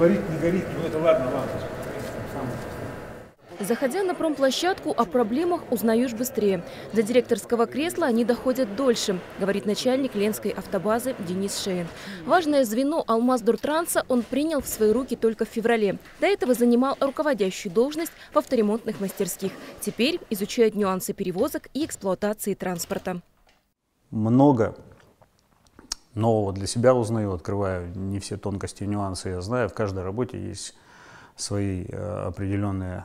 горит, не горит, ну это ладно, ладно. Заходя на промплощадку, о проблемах узнаешь быстрее. До директорского кресла они доходят дольше, говорит начальник Ленской автобазы Денис Шейн. Важное звено «Алмаз Дуртранса» он принял в свои руки только в феврале. До этого занимал руководящую должность в авторемонтных мастерских. Теперь изучает нюансы перевозок и эксплуатации транспорта. Много нового для себя узнаю, открываю не все тонкости и нюансы я знаю. В каждой работе есть свои э, определенные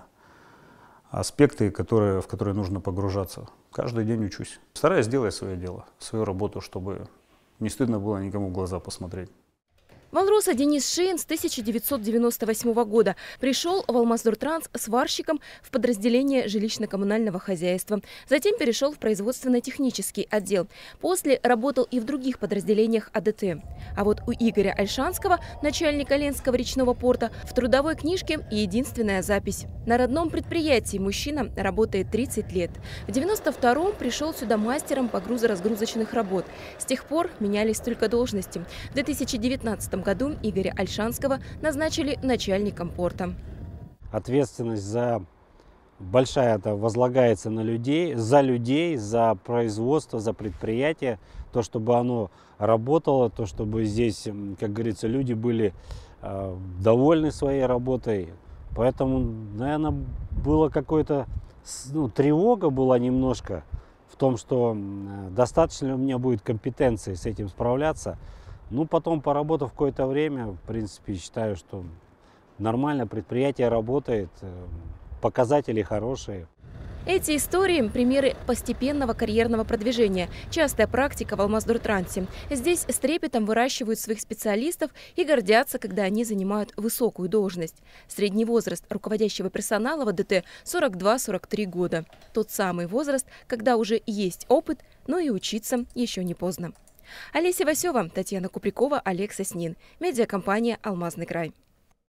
аспекты, которые, в которые нужно погружаться. Каждый день учусь. Стараюсь делать свое дело, свою работу, чтобы не стыдно было никому в глаза посмотреть. Валроса Денис Шейн с 1998 года пришел в Алмаздортранс сварщиком в подразделение жилищно-коммунального хозяйства. Затем перешел в производственно-технический отдел. После работал и в других подразделениях АДТ. А вот у Игоря Альшанского, начальника Ленского речного порта, в трудовой книжке единственная запись. На родном предприятии мужчина работает 30 лет. В 92-м пришел сюда мастером по грузоразгрузочных работ. С тех пор менялись только должности. В 2019 году Игоря Альшанского назначили начальником порта. Ответственность за большая это возлагается на людей, за людей, за производство, за предприятие, то, чтобы оно работало, то, чтобы здесь, как говорится, люди были э, довольны своей работой. Поэтому, наверное, было какое-то, ну, тревога была немножко в том, что достаточно ли у меня будет компетенции с этим справляться. Ну, потом, поработав какое-то время, в принципе, считаю, что нормально предприятие работает, э, показатели хорошие. Эти истории – примеры постепенного карьерного продвижения. Частая практика в Алмаздуртрансе. Здесь с трепетом выращивают своих специалистов и гордятся, когда они занимают высокую должность. Средний возраст руководящего персонала в АДТ – 42-43 года. Тот самый возраст, когда уже есть опыт, но и учиться еще не поздно. Олеся Васева, Татьяна Куприкова, Олег Соснин. Медиакомпания «Алмазный край».